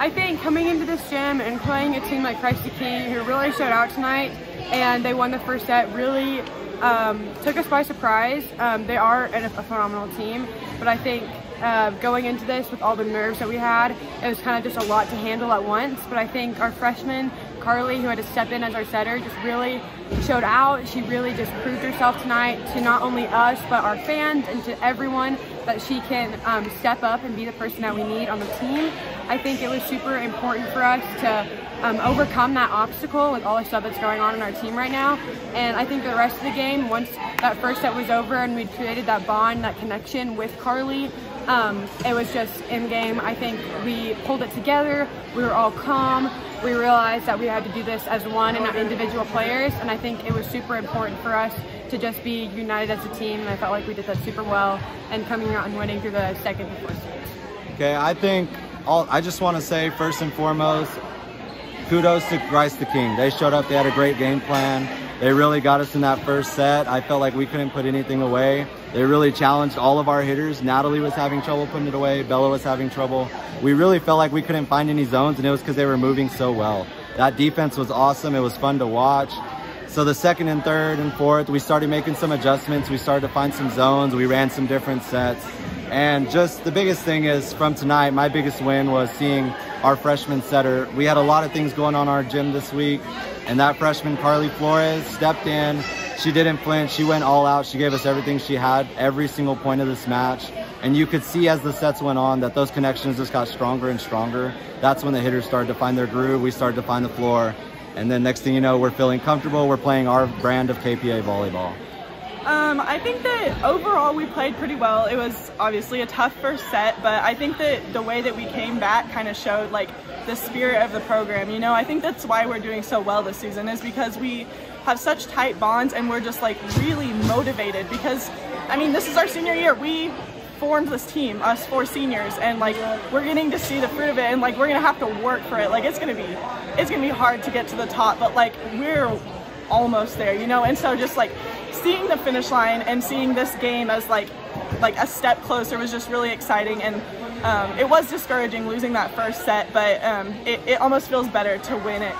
I think coming into this gym and playing a team like Christ the King, who really showed out tonight, and they won the first set, really um, took us by surprise. Um, they are a, phenomenal team, but I think uh, going into this with all the nerves that we had, it was kind of just a lot to handle at once. But I think our freshman, Carly, who had to step in as our setter, just really showed out. She really just proved herself tonight to not only us, but our fans and to everyone that she can um, step up and be the person that we need on the team. I think it was super important for us to um, overcome that obstacle with all the stuff that's going on in our team right now. And I think the rest of the game, once that first set was over and we'd created that bond, that connection with Carly, um, it was just in game. I think we pulled it together. We were all calm. We realized that we had to do this as one and not individual players. And I think it was super important for us to just be united as a team. And I felt like we did that super well and coming out and winning through the second and fourth. Okay, I think all, I just want to say first and foremost, kudos to Christ the King. They showed up, they had a great game plan. They really got us in that first set. I felt like we couldn't put anything away. They really challenged all of our hitters. Natalie was having trouble putting it away. Bella was having trouble. We really felt like we couldn't find any zones and it was because they were moving so well. That defense was awesome. It was fun to watch. So the second and third and fourth, we started making some adjustments. We started to find some zones. We ran some different sets. And just the biggest thing is from tonight, my biggest win was seeing our freshman setter. We had a lot of things going on our gym this week, and that freshman, Carly Flores, stepped in. She didn't flinch. She went all out. She gave us everything she had every single point of this match. And you could see as the sets went on that those connections just got stronger and stronger. That's when the hitters started to find their groove. We started to find the floor. And then next thing you know, we're feeling comfortable. We're playing our brand of KPA volleyball. Um, I think that overall we played pretty well. It was obviously a tough first set, but I think that the way that we came back kind of showed like the spirit of the program. You know, I think that's why we're doing so well this season is because we have such tight bonds and we're just like really motivated because, I mean, this is our senior year. We formed this team, us four seniors, and like we're getting to see the fruit of it, and like we're gonna have to work for it. Like it's gonna be, it's gonna be hard to get to the top, but like we're almost there, you know. And so just like seeing the finish line and seeing this game as like like a step closer was just really exciting. And um, it was discouraging losing that first set but um, it, it almost feels better to win it